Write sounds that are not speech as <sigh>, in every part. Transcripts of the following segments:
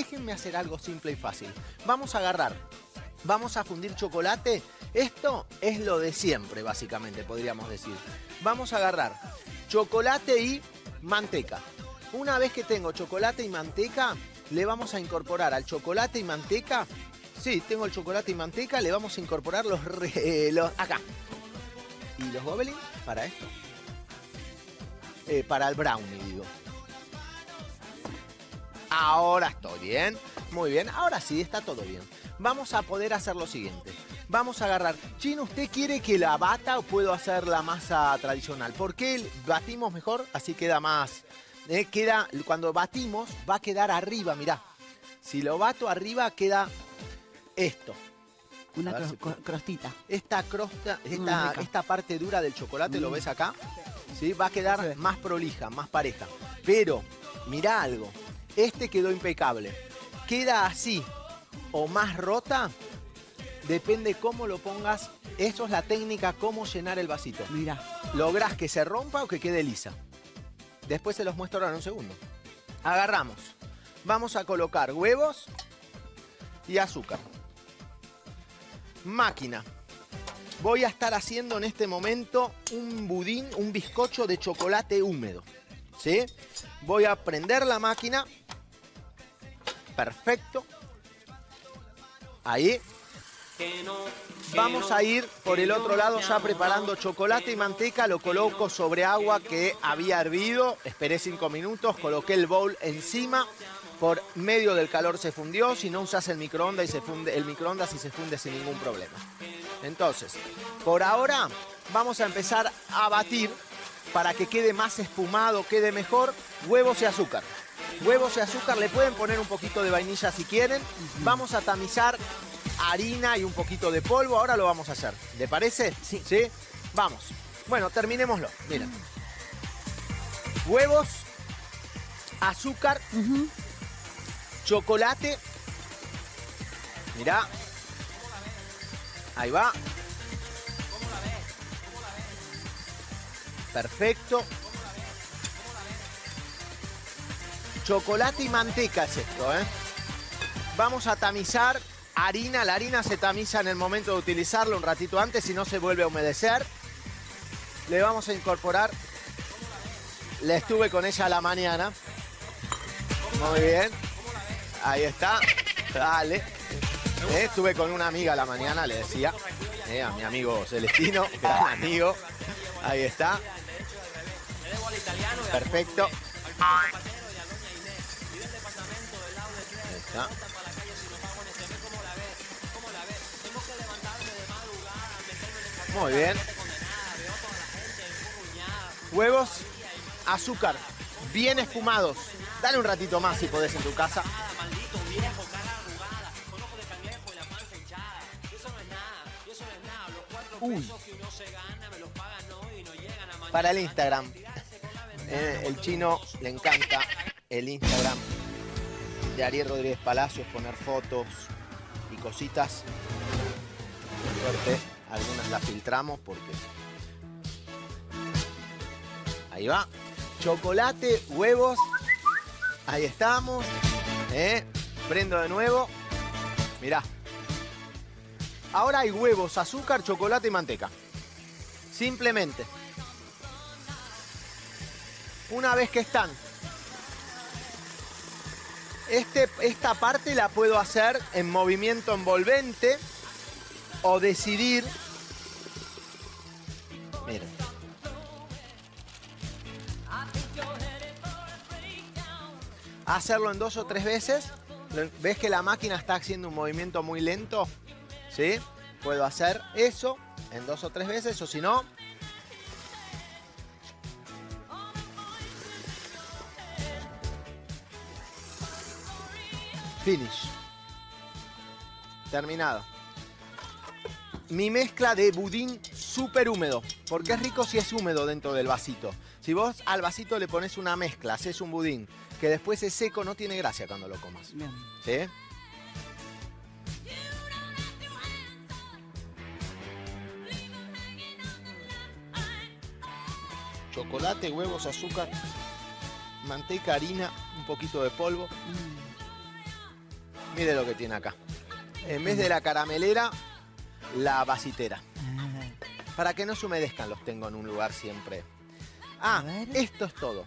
déjenme hacer algo simple y fácil. Vamos a agarrar, vamos a fundir chocolate. Esto es lo de siempre, básicamente, podríamos decir. Vamos a agarrar chocolate y manteca. Una vez que tengo chocolate y manteca, le vamos a incorporar al chocolate y manteca. Sí, tengo el chocolate y manteca, le vamos a incorporar los, re- los acá. ¿Y los gobelins? Para esto. Eh, para el brownie, digo. Ahora estoy bien. Muy bien. Ahora sí, está todo bien. Vamos a poder hacer lo siguiente. Vamos a agarrar. Chino, ¿usted quiere que la bata o puedo hacer la masa tradicional? ¿Por qué batimos mejor? Así queda más. eh, queda, cuando batimos, va a quedar arriba, mirá. Si lo bato arriba, queda esto. Una cro- si crostita. Esta crosta, Mm, esta, esta parte dura del chocolate, ¿lo Mm. ves acá? ¿Sí? Va a quedar más prolija, más pareja. Pero, mirá algo. Este quedó impecable. Queda así o más rota, depende cómo lo pongas. Eso es la técnica, cómo llenar el vasito. Mira. Lográs que se rompa o que quede lisa. Después se los muestro ahora en un segundo. Agarramos. Vamos a colocar huevos y azúcar. Máquina. Voy a estar haciendo en este momento un budín, un bizcocho de chocolate húmedo. ¿Sí? Voy a prender la máquina. Perfecto. Ahí. Vamos a ir por el otro lado ya preparando chocolate y manteca. Lo coloco sobre agua que había hervido. Esperé cinco minutos. Coloqué el bowl encima. Por medio del calor se fundió. Si no usas el microondas y se funde el microondas y se funde sin ningún problema. Entonces, por ahora vamos a empezar a batir para que quede más espumado, quede mejor, huevos y azúcar. Huevos y azúcar, le pueden poner un poquito de vainilla si quieren. Vamos a tamizar harina y un poquito de polvo. Ahora lo vamos a hacer. ¿Le parece? Sí. ¿Sí? Vamos. Bueno, terminémoslo. Mira. Huevos, azúcar, chocolate. Mirá. Ahí va. Perfecto. Chocolate y manteca es esto, ¿eh? Vamos a tamizar harina. La harina se tamiza en el momento de utilizarlo un ratito antes, si no se vuelve a humedecer. Le vamos a incorporar. Le estuve con ella la mañana. Muy bien. Ahí está. Dale. Eh, estuve con una amiga la mañana, le decía. eh, a mi amigo Celestino, <laughs> gran amigo. Ahí está. Perfecto. Muy bien. Huevos, azúcar, bien espumados. Dale un ratito más si podés en tu casa. Uy. Para el Instagram. Eh, el chino le encanta el Instagram de Ariel Rodríguez Palacios, poner fotos y cositas. Suerte, algunas las filtramos porque. Ahí va. Chocolate, huevos. Ahí estamos. ¿eh? Prendo de nuevo. Mirá. Ahora hay huevos, azúcar, chocolate y manteca. Simplemente. Una vez que están. Este, esta parte la puedo hacer en movimiento envolvente o decidir. Hacerlo en dos o tres veces. ¿Ves que la máquina está haciendo un movimiento muy lento? ¿Sí? Puedo hacer eso en dos o tres veces o si no, Finish. Terminado. Mi mezcla de budín súper húmedo. Porque es rico si es húmedo dentro del vasito. Si vos al vasito le pones una mezcla, haces un budín que después es seco, no tiene gracia cuando lo comas. Bien. ¿Sí? Chocolate, huevos, azúcar, manteca, harina, un poquito de polvo. Mm. Mire lo que tiene acá. En vez de la caramelera, la vasitera. Para que no se humedezcan los tengo en un lugar siempre. Ah, esto es todo.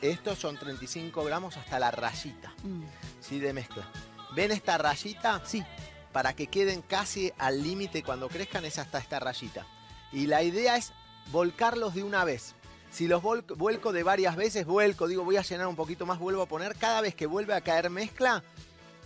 Estos son 35 gramos hasta la rayita, Mm, ¿sí? De mezcla. ¿Ven esta rayita? Sí. Para que queden casi al límite cuando crezcan es hasta esta rayita. Y la idea es volcarlos de una vez. Si los vuelco de varias veces, vuelco, digo voy a llenar un poquito más, vuelvo a poner, cada vez que vuelve a caer mezcla,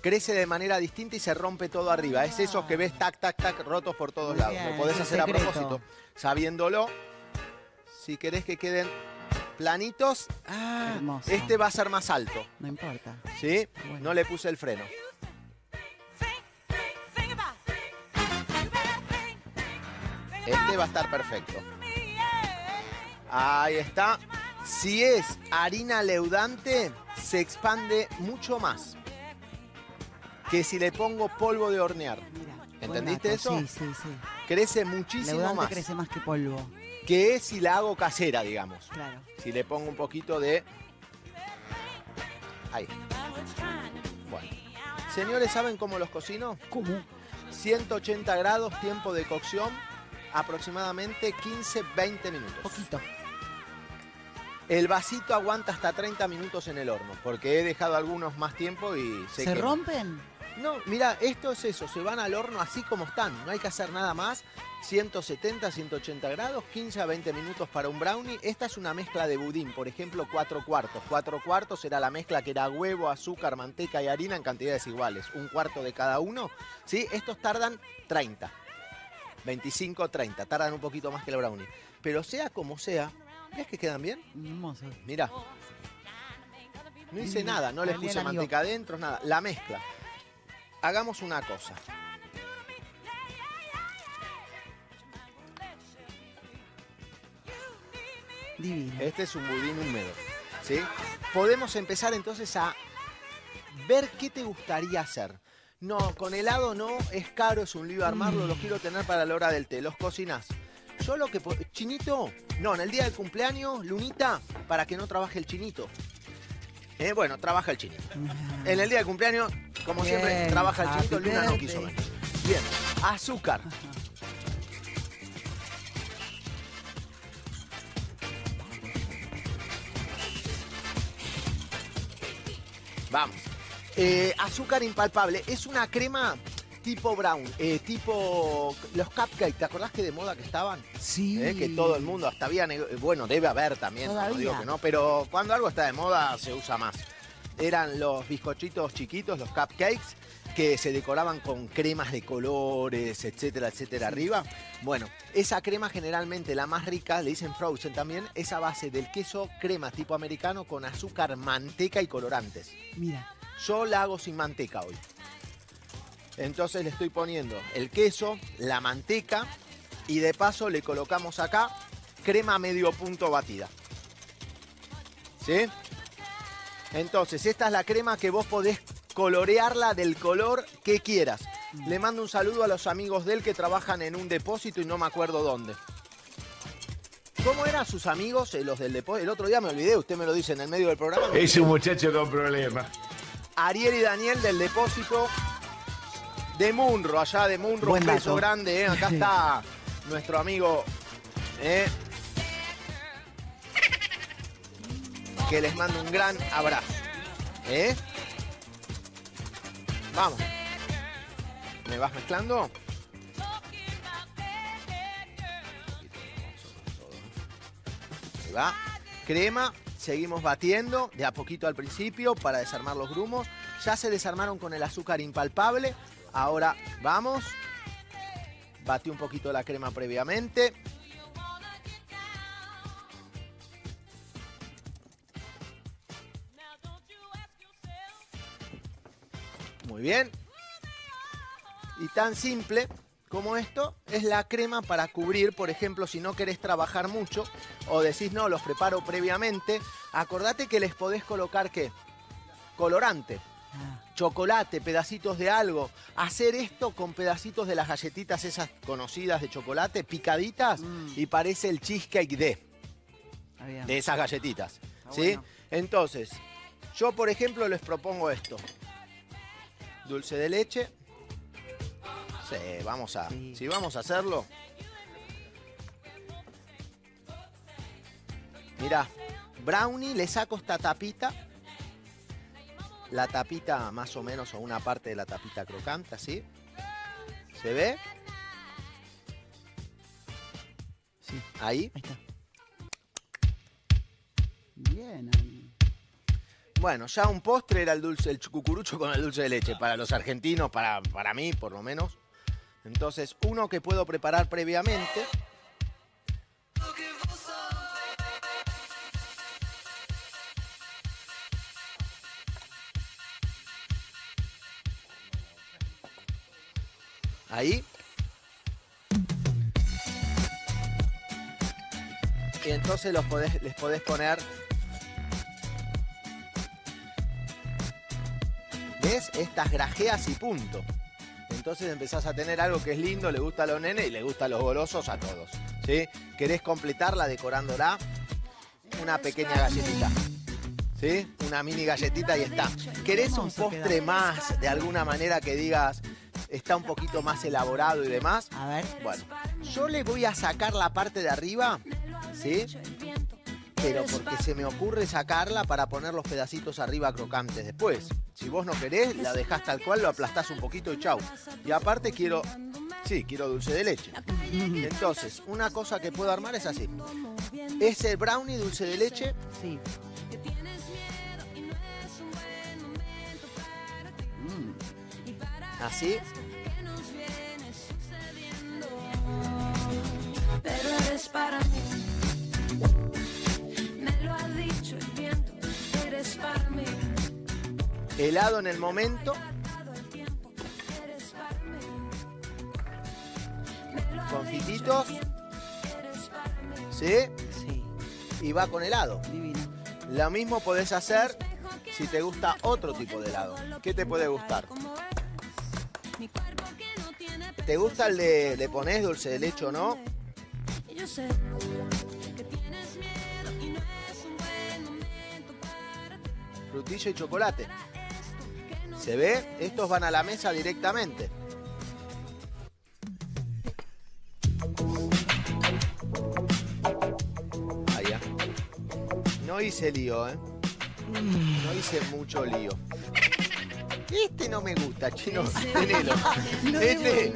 crece de manera distinta y se rompe todo arriba. Es esos que ves tac, tac, tac, rotos por todos Muy lados. bien, Lo podés hacer a propósito. Sabiéndolo, si querés que queden planitos, ah, este va a ser más alto. No importa. ¿Sí? Bueno. No le puse el freno. Este va a estar perfecto. Ahí está. Si es harina leudante, se expande mucho más que si le pongo polvo de hornear. Mira. ¿Entendiste dato. eso? Sí, sí, sí. Crece muchísimo Leudante más crece más que polvo. que si la hago casera, digamos. Claro. Si le pongo un poquito de... Ahí. Bueno. Señores, ¿saben cómo los cocino? ¿Cómo? 180 grados, tiempo de cocción, aproximadamente 15-20 minutos. Poquito. El vasito aguanta hasta 30 minutos en el horno, porque he dejado algunos más tiempo y se, ¿Se rompen? No, mira, esto es eso, se van al horno así como están, no hay que hacer nada más. 170, 180 grados, 15 a 20 minutos para un brownie. Esta es una mezcla de budín, por ejemplo, 4 cuartos. 4 cuartos era la mezcla que era huevo, azúcar, manteca y harina en cantidades iguales. Un cuarto de cada uno. ¿sí? Estos tardan 30. 25, 30. Tardan un poquito más que el brownie. Pero sea como sea, ¿ves que quedan bien? Hermoso. Mira. No hice Mm, nada, no les también puse manteca adentro, nada. La mezcla. Hagamos una cosa. Divino. Este es un budín húmedo. ¿sí? Podemos empezar entonces a ver qué te gustaría hacer. No, con helado no, es caro, es un lío armarlo, los quiero tener para la hora del té. Los cocinás. Yo lo que... Chinito, no, en el día del cumpleaños, lunita, para que no trabaje el chinito. Eh, bueno, trabaja el chinito. En el día de cumpleaños, como Bien, siempre, trabaja el chinito, Luna no quiso venir. Bien, azúcar. Vamos. Eh, azúcar impalpable. Es una crema tipo brown, eh, tipo los cupcakes. ¿Te acordás que de moda que estaban? Sí. Eh, que todo el mundo, hasta había, bueno, debe haber también, no digo que no, pero cuando algo está de moda se usa más. Eran los bizcochitos chiquitos, los cupcakes, que se decoraban con cremas de colores, etcétera, etcétera, arriba. Bueno, esa crema generalmente la más rica, le dicen frozen también, es a base del queso crema tipo americano con azúcar, manteca y colorantes. Mira. Yo la hago sin manteca hoy. Entonces le estoy poniendo el queso, la manteca y de paso le colocamos acá crema medio punto batida. ¿Sí? Entonces, esta es la crema que vos podés colorearla del color que quieras. Le mando un saludo a los amigos de él que trabajan en un depósito y no me acuerdo dónde. ¿Cómo eran sus amigos, eh, los del depósito? El otro día me olvidé, usted me lo dice en el medio del programa. Es un muchacho con problemas. Ariel y Daniel del depósito de Munro, allá de Munro, Buen un beso dato. grande, ¿eh? acá está nuestro amigo, ¿eh? que les mando un gran abrazo. ¿eh? Vamos. ¿Me vas mezclando? Ahí va. Crema, seguimos batiendo de a poquito al principio para desarmar los grumos. Ya se desarmaron con el azúcar impalpable. Ahora vamos. Batí un poquito la crema previamente. Muy bien. Y tan simple como esto es la crema para cubrir, por ejemplo, si no querés trabajar mucho o decís no, los preparo previamente, acordate que les podés colocar qué? Colorante, Ah, chocolate, pedacitos de algo. Hacer esto con pedacitos de las galletitas esas conocidas de chocolate, picaditas, Mm. y parece el cheesecake de, bien. de esas galletitas. ¿Sí? bueno. Entonces, yo por ejemplo les propongo esto. Dulce de leche. Sí, vamos a. Sí. Si vamos a hacerlo. Mirá, brownie, le saco esta tapita. La tapita más o menos, o una parte de la tapita crocante, así. ¿Se ve? Sí, Ahí. ahí está. Bien ahí. Bueno, ya un postre era el dulce, el cucurucho con el dulce de leche. Para los argentinos, para, para mí por lo menos. Entonces, uno que puedo preparar previamente. Ahí. Y entonces los les podés poner ¿Ves? Estas grajeas y punto. Entonces empezás a tener algo que es lindo, le gusta a los nenes y le gusta a los golosos a todos. ¿Sí? ¿Querés completarla decorándola? Una pequeña galletita. ¿Sí? Una mini galletita y está. ¿Querés un postre más de alguna manera que digas está un poquito más elaborado y demás? A ver. Bueno, yo le voy a sacar la parte de arriba, ¿sí? Pero porque se me ocurre sacarla para poner los pedacitos arriba crocantes después. Si vos no querés, la dejás tal cual, lo aplastás un poquito y chau. Y aparte quiero, sí, quiero dulce de leche. Entonces, una cosa que puedo armar es así. Es el brownie dulce de leche, Sí. Mm, así. Helado en el momento, confititos. ¿sí? sí, Y va con helado. divino. Lo mismo podés hacer si te gusta otro tipo de helado. ¿Qué te puede gustar? ¿Te gusta el de le pones dulce de leche o no? Y Yo sé que tienes miedo y no es un buen momento para ti. Frutilla y chocolate. ¿Se ve? Estos van a la mesa directamente. Allá. No hice lío, ¿eh? No hice mucho lío. Este no me gusta, chino. Tenelo. <laughs> Este,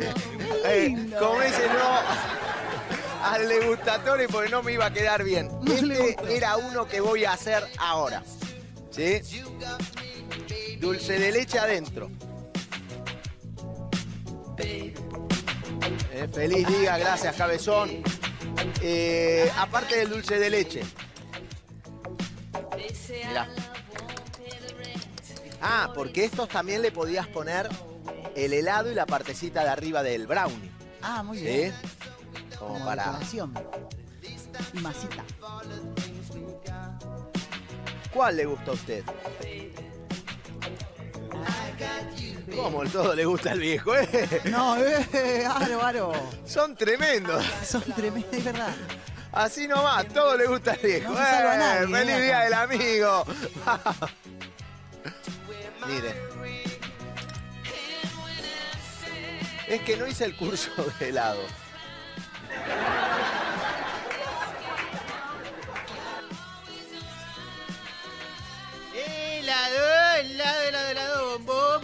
eh, coméselo al degustatorio porque no me iba a quedar bien. Este era uno que voy a hacer ahora. ¿Sí? Dulce de leche adentro. Eh, feliz día, gracias, cabezón. Eh, aparte del dulce de leche. Mirá. Ah, porque estos también le podías poner el helado y la partecita de arriba del brownie. Ah, muy ¿Sí? bien. Como para. Y masita. ¿Cuál le gusta a usted? ¿Cómo el todo le gusta al viejo, eh? No, eh, aro, aro. Son tremendos. Son tremendas, es verdad. Así nomás, todo le gusta al viejo. No Eh, nadie, ¡Feliz eh, día del amigo! <laughs> Mire. Es que no hice el curso de. Helado,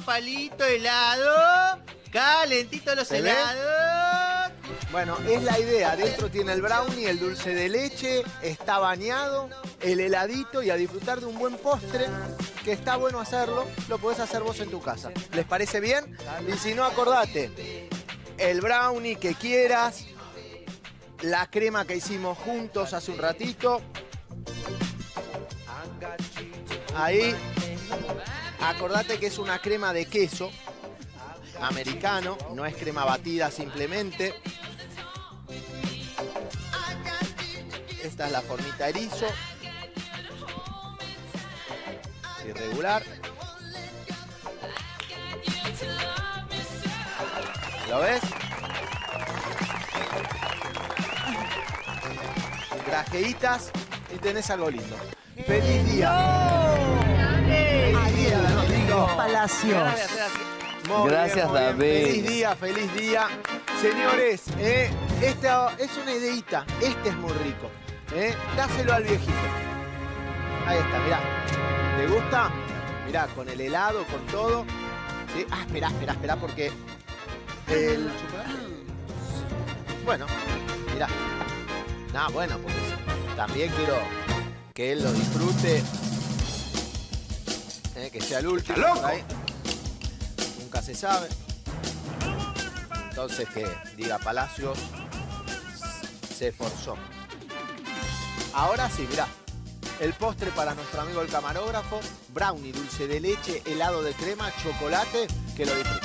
palito, helado. Calentito los helados. Bueno, es la idea. Dentro tiene el brownie, el dulce de leche, está bañado, el heladito y a disfrutar de un buen postre, que está bueno hacerlo, lo podés hacer vos en tu casa. ¿Les parece bien? Y si no, acordate, el brownie que quieras, la crema que hicimos juntos hace un ratito. Ahí. Acordate que es una crema de queso americano, no es crema batida simplemente. Esta es la formita erizo. Irregular. ¿Lo ves? Grajeitas y tenés algo lindo. Feliz día. Palacios. Muy Gracias, bien. David. Feliz día, feliz día. Señores, eh, esta es una ideita. Este es muy rico. Eh. Dáselo al viejito. Ahí está, mirá. ¿Te gusta? Mirá, con el helado, con todo. ¿Sí? Ah, espera, espera, espera, porque el Bueno, mirá. No, bueno, porque también quiero que él lo disfrute. Eh, que sea el último. Nunca se sabe. Entonces que diga Palacios se esforzó. Ahora sí, mirá. El postre para nuestro amigo el camarógrafo, brownie, dulce de leche, helado de crema, chocolate, que lo disfrute.